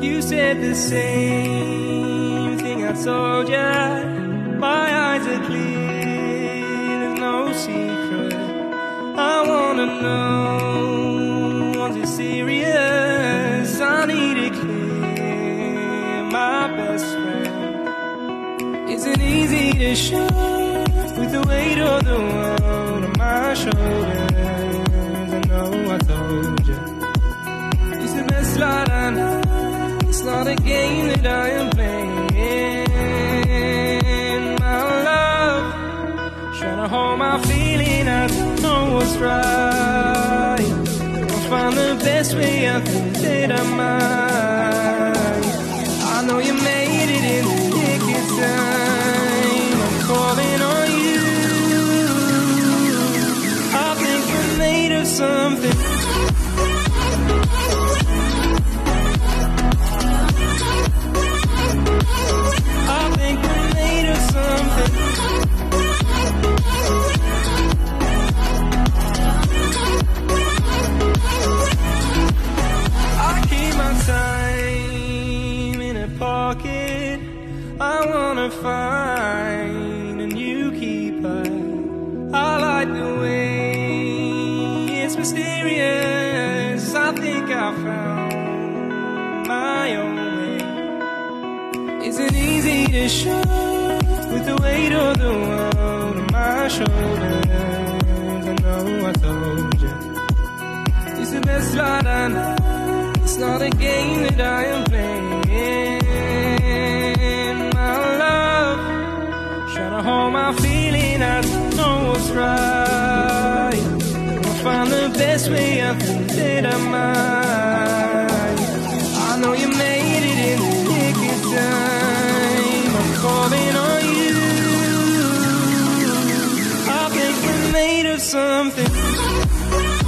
You said the same thing I told ya. My eyes are clear, there's no secret. I wanna know, was it serious? I need it clear, my best friend. Isn't easy to show with the weight of the world on my shoulders. Not a game that I am playing. My love, trying to hold my feeling. I don't know what's right. I'll find the best way. I think that I might. I know you made it in the nick of time. I'm calling on you. I think we're made of something. Pocket. I wanna find a new keeper. I like the way it's mysterious. I think I found my own way. Isn't easy to show with the weight of the world on my shoulders. I know I told you. It's the best light I know. It's not a game that I am playing. Trying to hold my feeling. I don't know what's right. I'll find the best way. I think that I might. I know you made it in the nick of time. I'm calling on you. I think we're made of something.